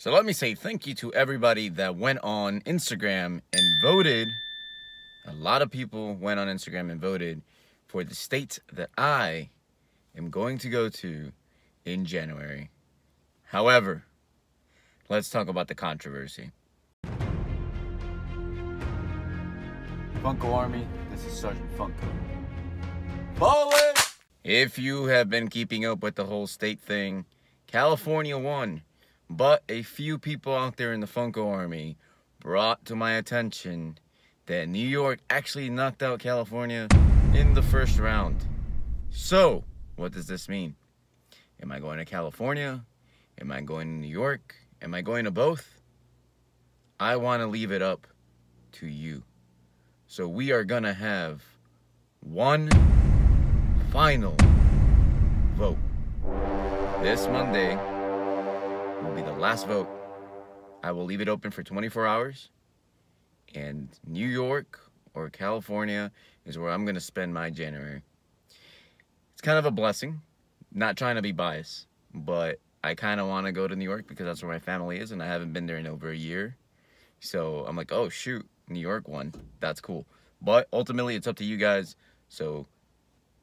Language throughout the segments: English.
So let me say thank you to everybody that went on Instagram and voted. A lot of people went on Instagram and voted for the state that I am going to go to in January. However, let's talk about the controversy. Funko Army, this is Sergeant Funko. Bullet! If you have been keeping up with the whole state thing, California won. But a few people out there in the Funko Army brought to my attention that New York actually knocked out California in the first round. So, what does this mean? Am I going to California? Am I going to New York? Am I going to both? I want to leave it up to you. So we are going to have one final vote. This Monday will be the last vote. I will leave it open for 24 hours. And New York or California is where I'm going to spend my January. It's kind of a blessing. Not trying to be biased, but I kind of want to go to New York because that's where my family is and I haven't been there in over a year. So I'm like, oh, shoot, New York won. That's cool. But ultimately, it's up to you guys. So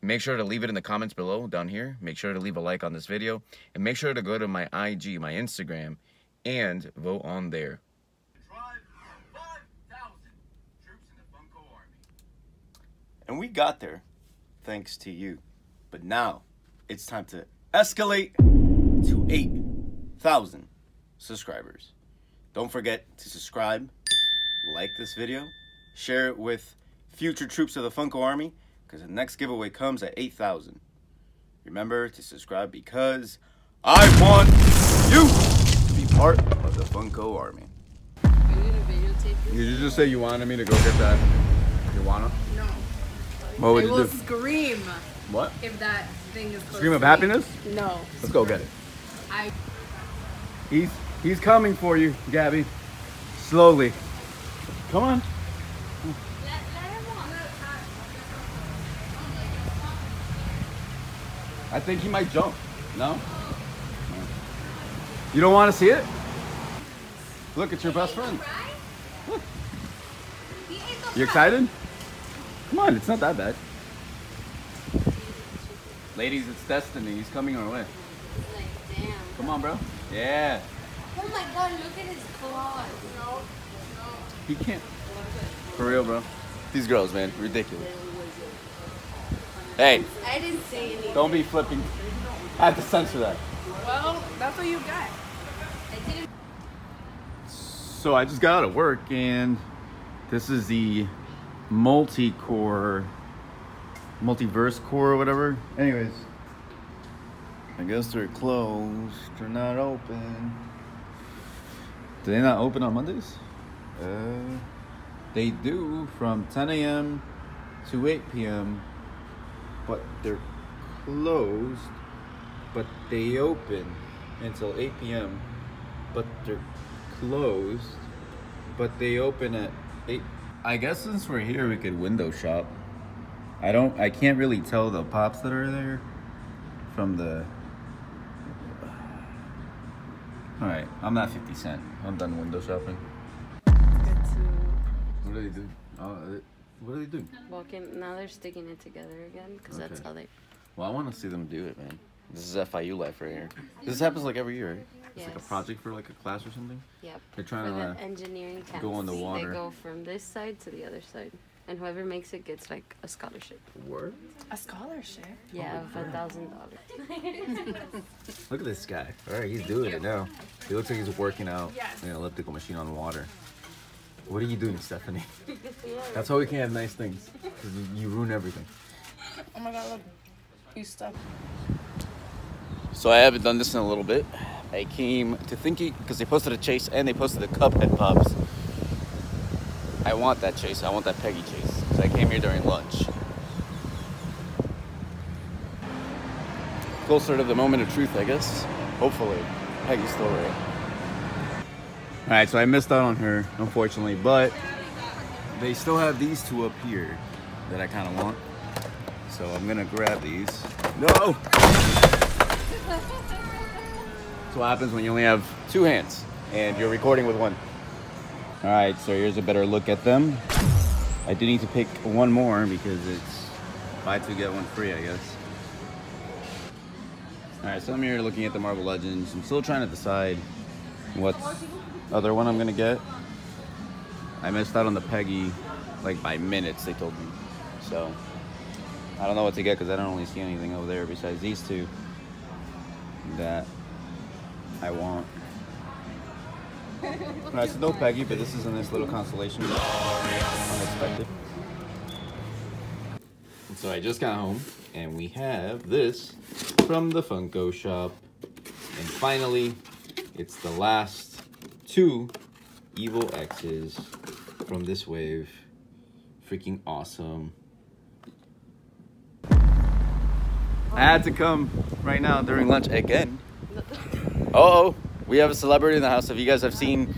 make sure to leave it in the comments below down here. Make sure to leave a like on this video. And make sure to go to my IG, my Instagram, and vote on there. And we got there thanks to you. But now it's time to escalate to 8,000 subscribers. Don't forget to subscribe, like this video, share it with future troops of the Funko Army, because the next giveaway comes at 8,000. Remember to subscribe because I want you to be part of the Funko Army. Did you just say you wanted me to go get that? You wanna? No. What would I you will do? scream What? if that thing is close Scream of me. happiness? No. Let's go get it. I He's he's coming for you, Gabby. Slowly. Come on. I think he might jump. No? You don't want to see it? Look, it's your best friend. Look. You excited? Come on, it's not that bad. Ladies, it's destiny. He's coming our way. Like. Come on, bro. Yeah. Oh my god, look at his claws. He can't. For real, bro. These girls, man, ridiculous. Hey, I didn't say anything. Don't be flipping. I have to censor that. well, that's what you got. I didn't. So I just got out of work and this is the multi-core, multiverse core or whatever. Anyways, I guess they're closed. They're not open. Do they not open on Mondays? Uh, they do from 10 a.m. to 8 p.m. But they're closed. But they open until 8 p.m. But they're closed. But they open at 8. I guess since we're here, we could window shop. I don't. I can't really tell the pops that are there from the. All right, I'm not 50 Cent. I'm done window shopping. What do they do? Oh, what do they do? to walk in. Now they're sticking it together again because that's how they. well, I want to see them do it, man. This is FIU life right here. This happens like every year, right? It's like a project for like a class or something. Yep. They're For trying to. the Uh, engineering campus. go on the water. They go from this side to the other side, and whoever makes it gets like a scholarship. What? A scholarship. Yeah, of a thousand dollars. Look at this guy. All right, he's doing it now. He looks like he's working out Yes. an elliptical machine on water. What are you doing, Stephanie? That's why we can't have nice things. 'cause you, you ruin everything. Oh my god, look. You stuck. So I haven't done this in a little bit. I came to Thinky because they posted a chase and they posted the Cuphead Pops. I want that chase. I want that Peggy chase. So I came here during lunch. Closer to the moment of truth, I guess. Hopefully. Peggy's still right. All right, so I missed out on her, unfortunately, but they still have these two up here that I kind of want. So I'm gonna grab these. No. That's what happens when you only have Two hands. and you're recording with one. All right, so here's a better look at them. I do need to pick one more because it's buy two get one free, I guess. All right, so I'm here looking at the Marvel Legends. I'm still trying to decide what other one I'm gonna get. I missed out on the Peggy, like by minutes. They told me, so I don't know what to get because I don't really see anything over there besides these two that I want. Alright, so no Peggy, but this is a nice little constellation. Unexpected. So I just got home and we have this from the Funko shop. And finally, it's the last two Evil X's from this wave. Freaking awesome. I had to come right now during lunch again. Uh oh, we have a celebrity in the house. If you guys have seen,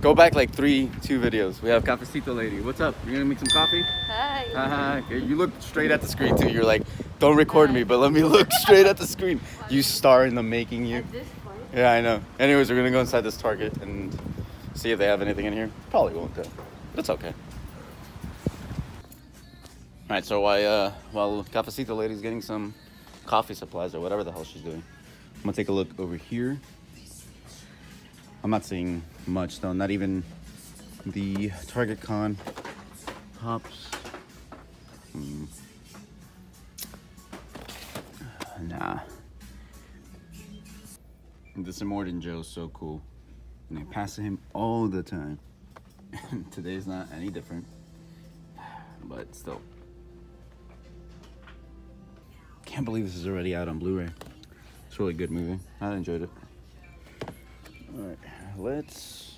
go back like three, two videos. We have Cafecito Lady. What's up? You gonna make some coffee? Hi. Haha, okay, you look straight at the screen too. You're like, don't record me, but let me look straight at the screen. You star in the making, you. Yeah, I know. Anyways, we're gonna go inside this Target and see if they have anything in here. Probably won't though. It's okay. Alright, so while uh while Cafecito lady's getting some coffee supplies or whatever the hell she's doing, I'm gonna take a look over here. I'm not seeing much though, not even the Target Con pops. Hmm. Nah. This Immortan Joe's so cool. And I pass him all the time. Today's not any different. But still. Can't believe this is already out on Blu-ray. It's a really good movie. I enjoyed it. Alright, let's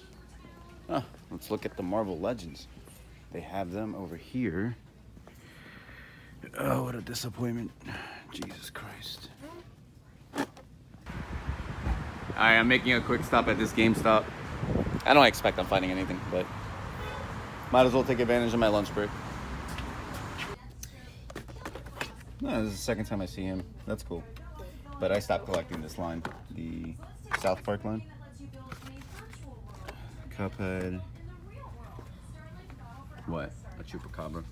ah, let's look at the Marvel Legends. They have them over here. Oh, what a disappointment. Jesus Christ. Alright, I'm making a quick stop at this GameStop. I don't expect I'm finding anything, but might as well take advantage of my lunch break. No, this is the second time I see him. That's cool. But I stopped collecting this line, the South Park line. Cuphead. What? A chupacabra.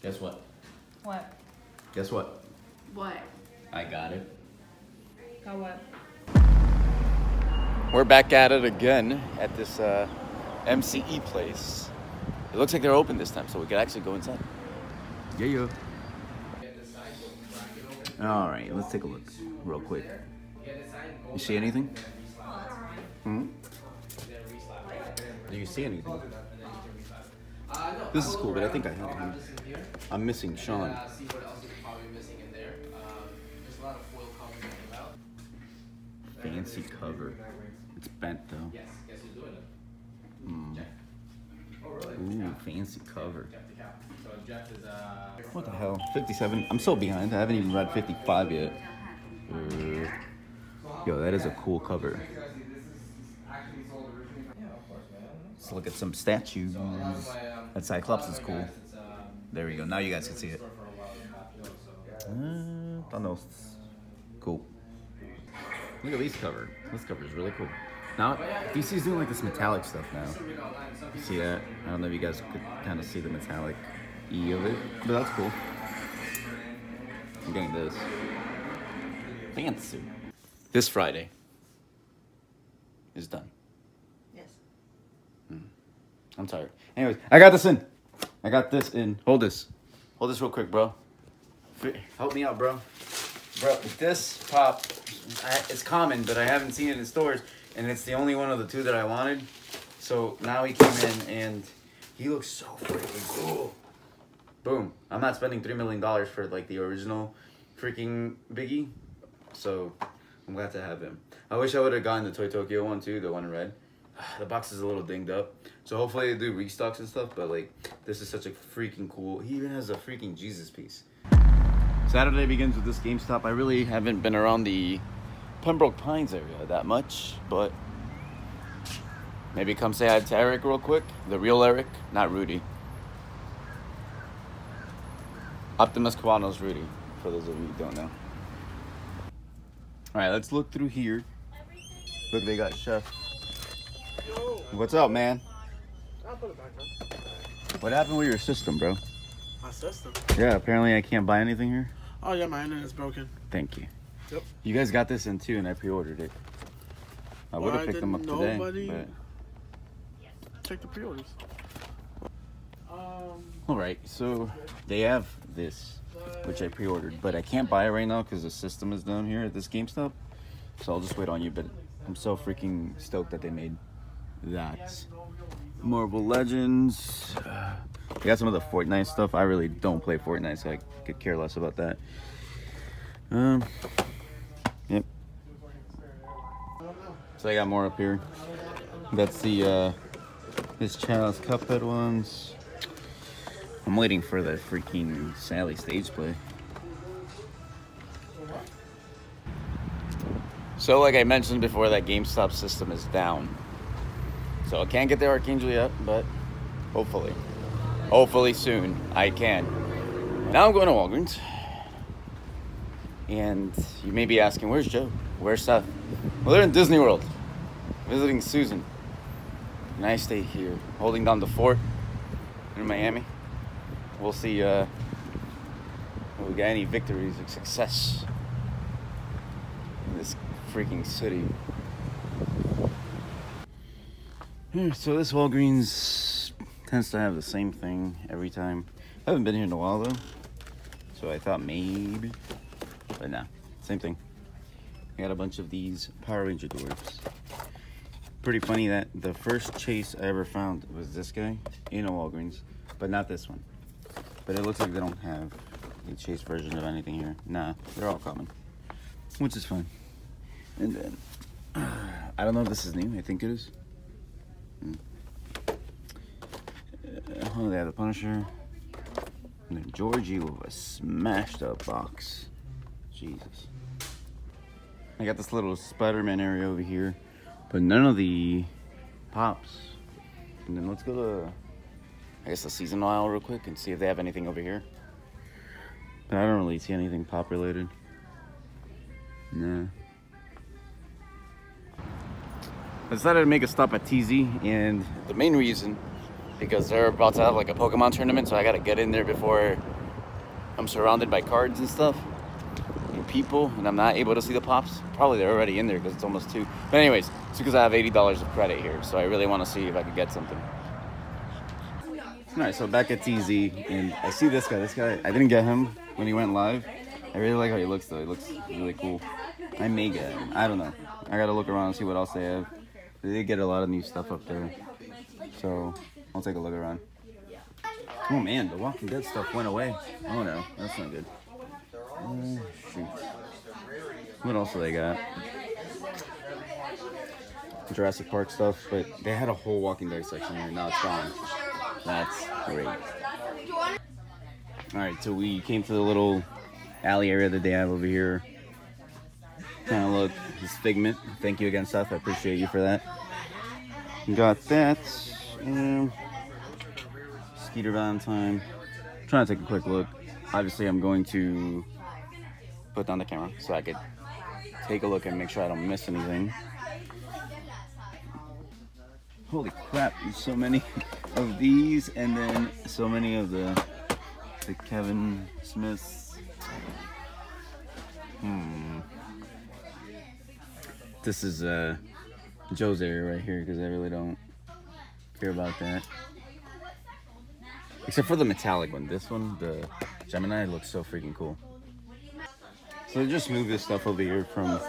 Guess what? What? Guess what? What? I got it. Got what? We're back at it again at this uh, MCE place. It looks like they're open this time, so we could actually go inside. Yeah, yeah. All right, let's take a look real quick. You see anything? Hmm? Do you see anything? This is cool, but I think I have him. I'm missing Sean. See what else you're probably missing in there. There's a lot of foil covers that come out. Fancy cover. It's bent though. Yes, guess who's doing it? Mm. Jeff. Oh, really? Ooh, fancy cover. Jeff the Cow. So Jeff is uh. What the hell? 57. I'm so behind. I haven't even read 55 yet. Uh, yo, that is a cool cover. Let's look at some statues. That Cyclops is cool. There we go. Now you guys can see it. Uh, Thanos. Cool. Look at this cover. This cover is really cool. Now, DC's doing like this metallic stuff now. You See that? I don't know if you guys could kind of see the metallic E of it, but that's cool. I'm getting this. Fancy. This Friday is done. Yes. Hmm. I'm tired. Anyways, I got this in. I got this in. Hold this. Hold this real quick, bro. Help me out, bro. Bro, this pop, I, it's common, but I haven't seen it in stores, and it's the only one of the two that I wanted. So now he came in, and he looks so freaking cool. Boom. I'm not spending $3 million for, like, the original freaking Biggie. So I'm glad to have him. I wish I would have gotten the Toy Tokyo one, too, the one in red. The box is a little dinged up. So hopefully they do restocks and stuff, but like this is such a freaking cool. He even has a freaking Jesus piece. Saturday begins with this GameStop. I really haven't been around the Pembroke Pines area that much, but maybe come say hi to Eric real quick. The real Eric, not Rudy. Optimus Cubano's Rudy, for those of you who don't know. Alright, let's look through here. Look, they got Chef What's up, man? I'll put it back on. What happened with your system, bro? My system. Yeah, apparently I can't buy anything here. Oh yeah, my internet's broken. Thank you. Yep. You guys got this in too, and I pre-ordered it. I would Why have picked them up didn't today, but Check the pre-orders. Um, all right. So they have this, which I pre-ordered, but I can't buy it right now because the system is down here at this GameStop. So I'll just wait on you. But I'm so freaking stoked that they made that. Marvel Legends. Uh, we got some of the Fortnite stuff. I really don't play Fortnite, so I could care less about that. Um. Yep. So I got more up here. That's the uh, this child's Cuphead ones. I'm waiting for the freaking Sally stage play. So, like I mentioned before, that GameStop system is down. So I can't get the Archangel yet, but hopefully, hopefully soon I can. Now I'm going to Walgreens, and you may be asking, "Where's Joe? Where's Seth?" Well, they're in Disney World, visiting Susan, and I stay here, holding down the fort in Miami. We'll see uh, if we got any victories or success in this freaking city. Hmm, So this Walgreens tends to have the same thing every time. I haven't been here in a while though, so I thought maybe, but same thing. I got a bunch of these Power Ranger Dorbz. Pretty funny that the first chase I ever found was this guy in a Walgreens, but not this one. But it looks like they don't have a chase version of anything here. Nah, they're all common, which is fine. And then I don't know if this is new. I think it is. Hmm. Uh, oh, they have the Punisher. And then Georgie with a smashed up box. Jesus. I got this little Spider-Man area over here, but none of the pops. And then let's go to, I guess, the seasonal aisle real quick and see if they have anything over here. But I don't really see anything pop related. Nah. I decided to make a stop at TZ, and the main reason, because they're about to have like a Pokemon tournament, so I gotta get in there before I'm surrounded by cards and stuff people, and I'm not able to see the pops. Probably they're already in there because it's almost two. But anyways, it's because I have $80 of credit here, so I really want to see if I could get something. All right, so back at TZ, and I see this guy. This guy, I didn't get him when he went live. I really like how he looks though. He looks really cool. I may get him. I don't know. I gotta look around and see what else they have. They did get a lot of new stuff up there, so I'll take a look around. Oh man, the Walking Dead stuff went away. Oh no, that's not good. Oh, shoot. What else do they got? Jurassic Park stuff, but they had a whole Walking Dead section here. Now it's gone. That's great. Alright, so we came to the little alley area that they have over here. Kind of look, this Figment. Thank you again, Seth. I appreciate you for that. Got that. Skeeter Valentine. trying to take a quick look. Obviously, I'm going to put down the camera so I could take a look and make sure I don't miss anything. Holy crap, there's so many of these and then so many of the the Kevin Smiths. Hmm. This is uh Joe's area right here because I really don't care about that. Except for the metallic one. This one, the Gemini, looks so freaking cool. So just move this stuff over here from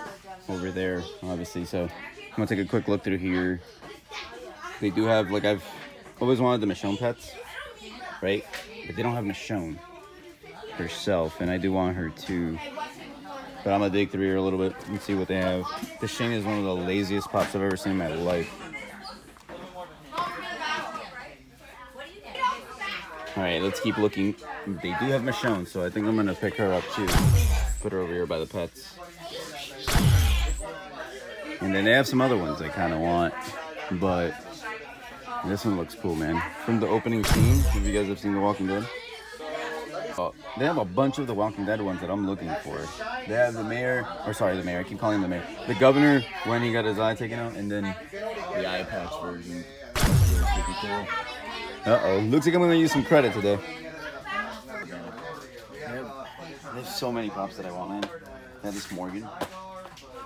over there, obviously. So I'm gonna take a quick look through here. They do have like I've always wanted the Michonne pets, right? But they don't have Michonne herself, and I do want her too. But I'm gonna dig through here a little bit and see what they have. This Shane is one of the laziest pops I've ever seen in my life. All right, let's keep looking. They do have Michonne, so I think I'm gonna pick her up too. Put her over here by the pets. And then they have some other ones I kind of want, but this one looks cool, man. From the opening scene, if you guys have seen The Walking Dead. Oh, they have a bunch of The Walking Dead ones that I'm looking for. They have the mayor, or sorry, the mayor. I keep calling him the mayor. The governor when he got his eye taken out, and then the eye patch version. It's really freaking cool. Uh oh. Looks like I'm gonna use some credit today. There's so many pops that I want in. They have this Morgan.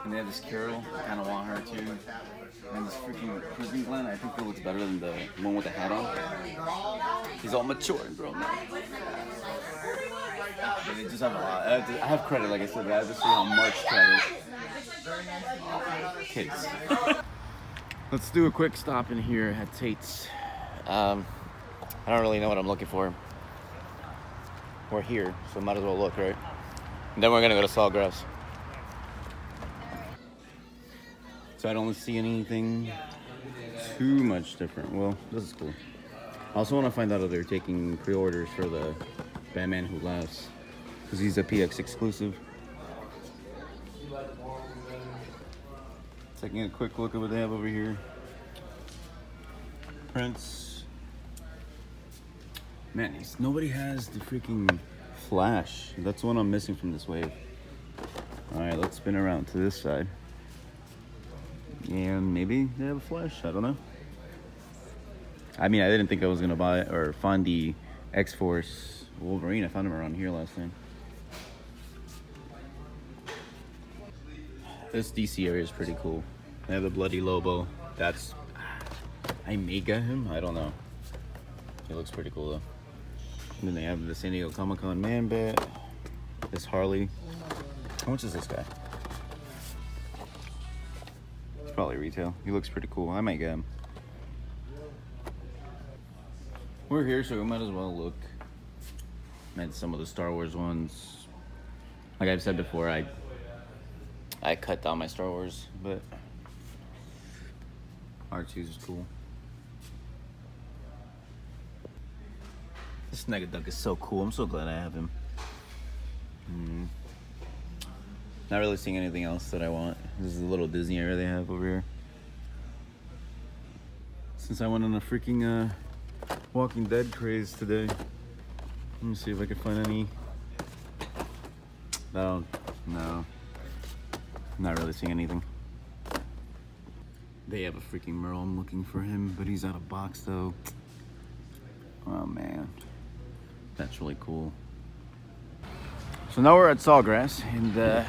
And they have this Carol. I kind of want her too. And this freaking Prison Glenn. I think it looks better than the one with the hat on. He's all mature and grown now. They just have a lot. I have, to- I have credit, like I said, I have to see how much credit. Kids. Let's do a quick stop in here at Tate's. Um, I don't really know what I'm looking for. We're here, so might as well look, right? And then we're gonna go to Sawgrass. So I don't see anything too much different. Well, this is cool. I also want to find out if they're taking pre-orders for the Batman Who Laughs, because he's a PX exclusive. Taking a quick look at what they have over here. Prince. Man, nobody has the freaking flash. That's what I'm missing from this wave. All right, let's spin around to this side. And maybe they have a flash. I don't know. I mean, I didn't think I was gonna buy or find the X Force Wolverine. I found him around here last time. This DC area is pretty cool. They have the Bloody Lobo. That's I may get him. I don't know. He looks pretty cool though. And then they have the San Diego Comic Con Man Bat. This Harley. How much is this guy? It's probably retail. He looks pretty cool. I might get him. We're here, so we might as well look at some of the Star Wars ones. Like I've said before, I I cut down my Star Wars, but R2 is cool. This Negaduck is so cool. I'm so glad I have him. Hmm. Not really seeing anything else that I want. This is a little Disney area they have over here. Since I went on a freaking uh, Walking Dead craze today, let me see if I can find any. No, no. Not really seeing anything. They have a freaking Merle. I'm looking for him, but he's out of box though. Oh man, that's really cool. So now we're at Sawgrass, and uh,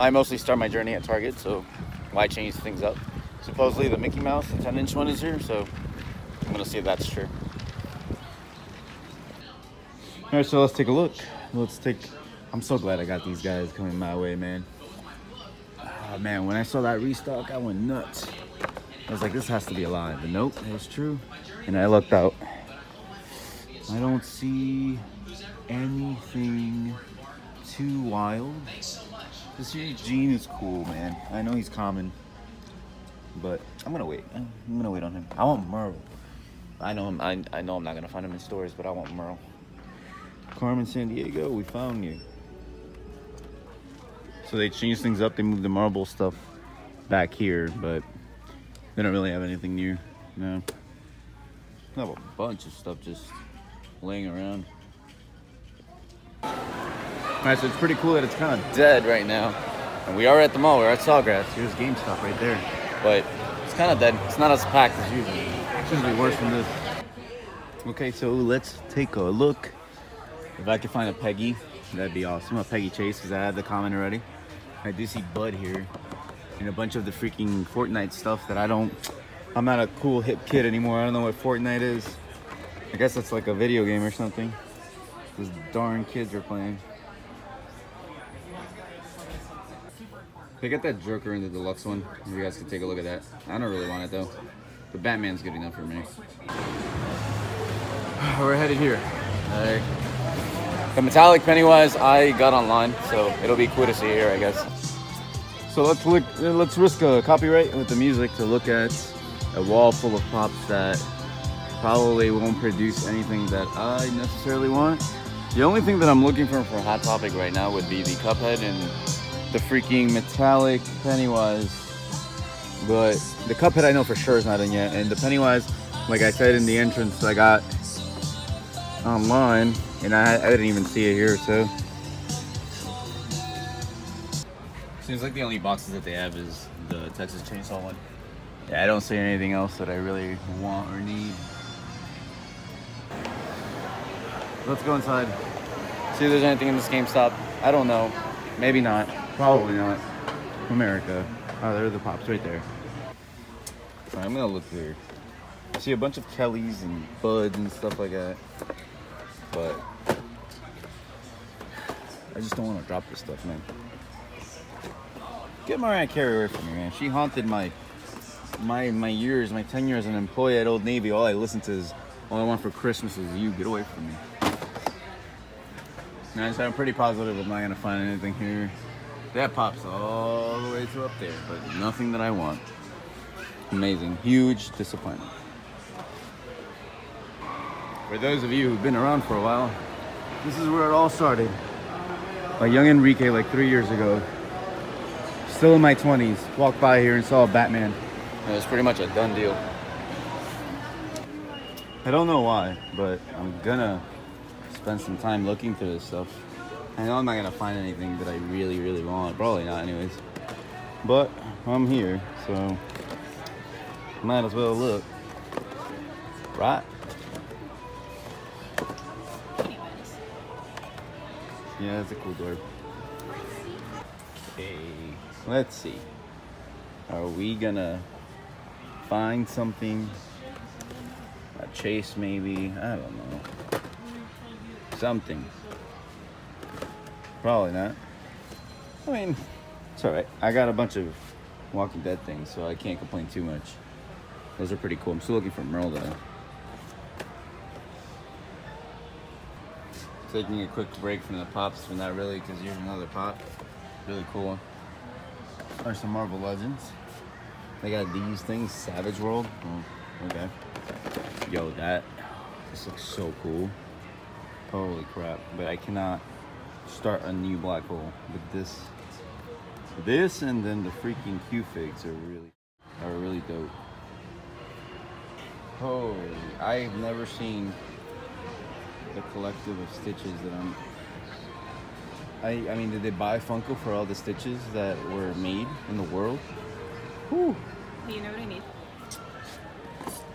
I mostly start my journey at Target, so why change things up? Supposedly the Mickey Mouse, the 10 inch one is here, so I'm gonna see if that's true. All right, so let's take a look. Let's take, I'm so glad I got these guys coming my way, man. Oh man, when I saw that restock, I went nuts. I was like, this has to be a lie, but nope, it's true. And I looked out. I don't see anything too wild. This Eugene is cool, man. I know he's common, but I'm gonna wait. I'm gonna wait on him. I want Merle. I know him. I, I know I'm not gonna find him in stores, but I want Merle. Carmen Sandiego, we found you. So they changed things up. They moved the Marvel stuff back here, but they don't really have anything new. No. They have a bunch of stuff just laying around. Alright, so it's pretty cool that it's kind of dead right now. And we are at the mall, we're at Sawgrass. Here's GameStop right there. But it's kind of dead. It's not as packed as usual. It's usually worse than this. Okay, so let's take a look. If I could find a Peggy, that'd be awesome. A Peggy Chase, because I had the comment already. I do see Bud here. And a bunch of the freaking Fortnite stuff that I don't... I'm not a cool hip kid anymore. I don't know what Fortnite is. I guess it's like a video game or something. Those darn kids are playing. They got that Joker in the deluxe one. You guys can take a look at that. I don't really want it though. The Batman's good enough for me. We're headed here. The metallic Pennywise I got online, so it'll be cool to see here, I guess. So let's look. Let's risk a copyright with the music to look at a wall full of pops that probably won't produce anything that I necessarily want. The only thing that I'm looking for for Hot Topic right now would be the Cuphead and the freaking metallic Pennywise. But the Cuphead I know for sure is not in yet, and the Pennywise, like I said in the entrance, I got online, and I, I didn't even see it here, so. Seems like the only boxes that they have is the Texas Chainsaw one. Yeah, I don't see anything else that I really want or need. Let's go inside. See if there's anything in this GameStop. I don't know. Maybe not. Probably not. America. Oh, there are the pops right there. Alright, I'm gonna look here. I see a bunch of Kellys and Buds and stuff like that. But I just don't want to drop this stuff, man. Get Mariah Carey away from me, man. She haunted my my my years, my tenure as an employee at Old Navy. All I listen to is all I want for Christmas is you. Get away from me. Nice. I'm pretty positive I'm not gonna find anything here. That pops all the way to up there, but nothing that I want. Amazing. Huge disappointment. For those of you who've been around for a while, this is where it all started. Like young Enrique, like three years ago, still in my 20s, walked by here and saw a Batman. It was pretty much a done deal. I don't know why, but I'm gonna spend some time looking through this stuff. I know I'm not gonna find anything that I really, really want. Probably not, anyways. But I'm here, so might as well look. Right? Yeah, that's a cool door. Okay, let's see. Are we gonna find something? A chase, maybe? I don't know. Something. Probably not. I mean, it's alright. I got a bunch of Walking Dead things, so I can't complain too much. Those are pretty cool. I'm still looking for Merle, though. Taking a quick break from the pops, but not really, because here's another pop. Really cool. Are some Marvel Legends. They got these things, Savage World. Oh, okay. Yo, that this looks so cool. Holy crap! But I cannot start a new black hole with this. This and then the freaking Q figs are really are really dope. Holy! I've never seen the collective of stitches that I'm. I I mean, did they buy Funko for all the stitches that were made in the world? Whew. You know what I need?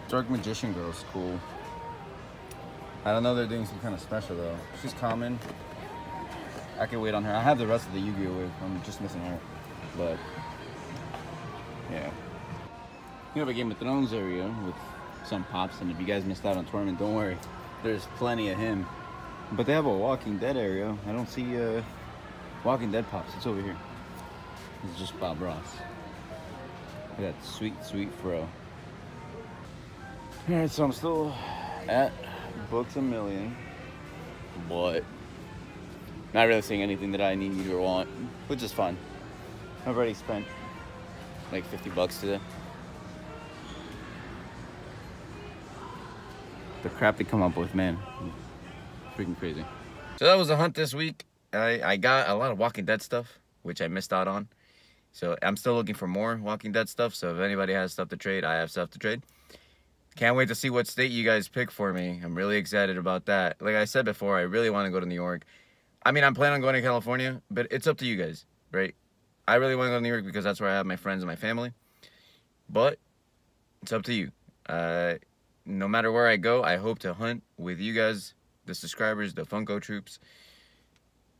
Dark Magician Girl's cool. I don't know they're doing some kind of special though. She's common. I can wait on her. I have the rest of the Yu-Gi-Oh! I'm just missing her. But yeah. You have a Game of Thrones area with some pops, and if you guys missed out on Tormund, don't worry. There's plenty of him. But they have a Walking Dead area. I don't see uh, Walking Dead pops. It's over here. It's just Bob Ross. Look at that sweet, sweet fro. Alright, so I'm still at Books a Million, but not really seeing anything that I need or want, which is fun. I've already spent like 50 bucks today. The crap they come up with, man. Freaking crazy. So that was a hunt this week. I, I got a lot of Walking Dead stuff, which I missed out on. So I'm still looking for more Walking Dead stuff. So if anybody has stuff to trade, I have stuff to trade. Can't wait to see what state you guys pick for me. I'm really excited about that. Like I said before, I really want to go to New York. I mean, I'm planning on going to California, but it's up to you guys, right? I really want to go to New York because that's where I have my friends and my family. But it's up to you. Uh, no matter where I go, I hope to hunt with you guys, the subscribers, the Funko troops,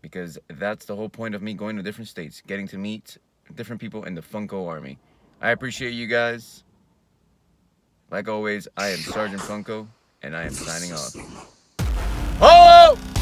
because that's the whole point of me going to different states, getting to meet different people in the Funko army. I appreciate you guys. Like always, I am Sergeant Funko, and I am signing off. Oh!